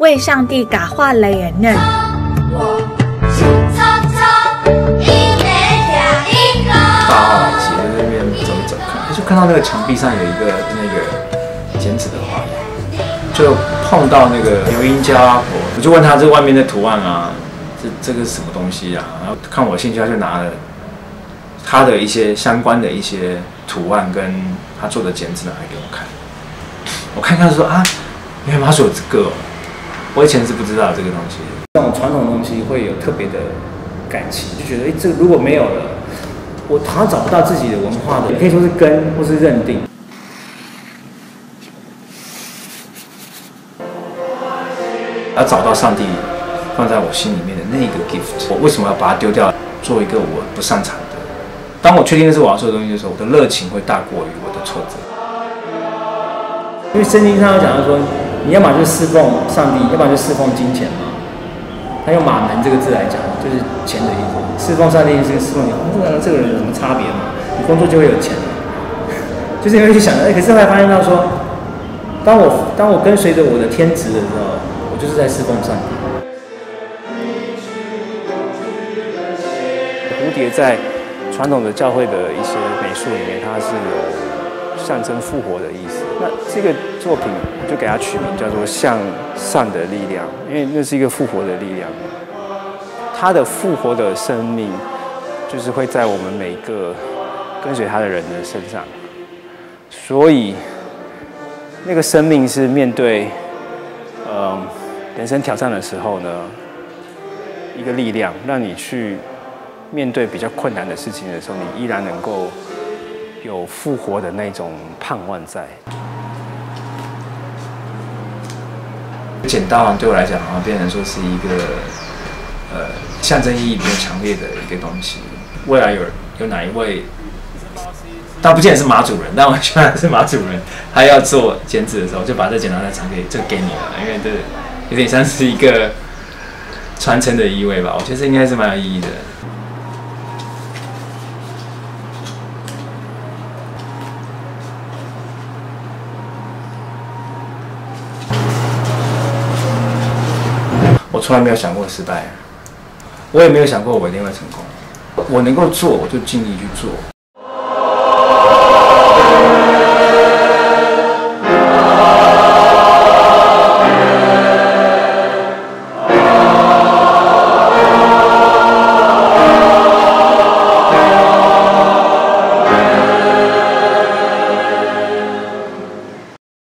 为上帝感化了人嫩。大骑在那边走一走看，就看到那个墙壁上有一个那个剪纸的画，就碰到那个刘英家阿婆，我就问他这外面的图案啊，这这个是什么东西啊？然后看我兴趣，他就拿了他的一些相关的一些图案跟他做的剪纸拿来给我看，我看看说啊，原来马祖有这个哦，我以前是不知道这个东西。这种传统东西会有特别的感情，就觉得哎，这个如果没有了，我好像找不到自己的文化的，也可以说是根或是认定。要找到上帝放在我心里面的那个 gift，我为什么要把它丢掉，做一个我不擅长的？当我确定这是我要做的东西的时候，我的热情会大过于我的挫折。因为圣经上有讲到说，你要么就侍奉上帝，要么就侍奉金钱嘛。他用马门这个字来讲，就是钱的意思。侍奉上帝是侍奉你，这个这个人有什么差别嘛？你工作就会有钱，就是因为去想的。哎，可是后来发现到说，当我当我跟随着我的天职的时候，我就是在侍奉上帝。蝴蝶在传统的教会的一些美术里面，它是有象征复活的意思。那这个作品就给它取名叫做“向上的力量”，因为那是一个复活的力量。它的复活的生命，就是会在我们每个跟随他的人的身上。所以，那个生命是面对嗯人生挑战的时候呢，一个力量，让你去面对比较困难的事情的时候，你依然能够有复活的那种盼望在。剪刀对我来讲，好像变成说是一个，呃，象征意义比较强烈的一个东西。未来有有哪一位，但不见得是马主人，但我希望是马主人，他要做剪纸的时候，就把这剪刀再传给这给你了，因为这有点像是一个传承的意味吧。我觉得这应该是蛮有意义的。我从来没有想过失败，我也没有想过我一定会成功。我能够做，我就尽力去做。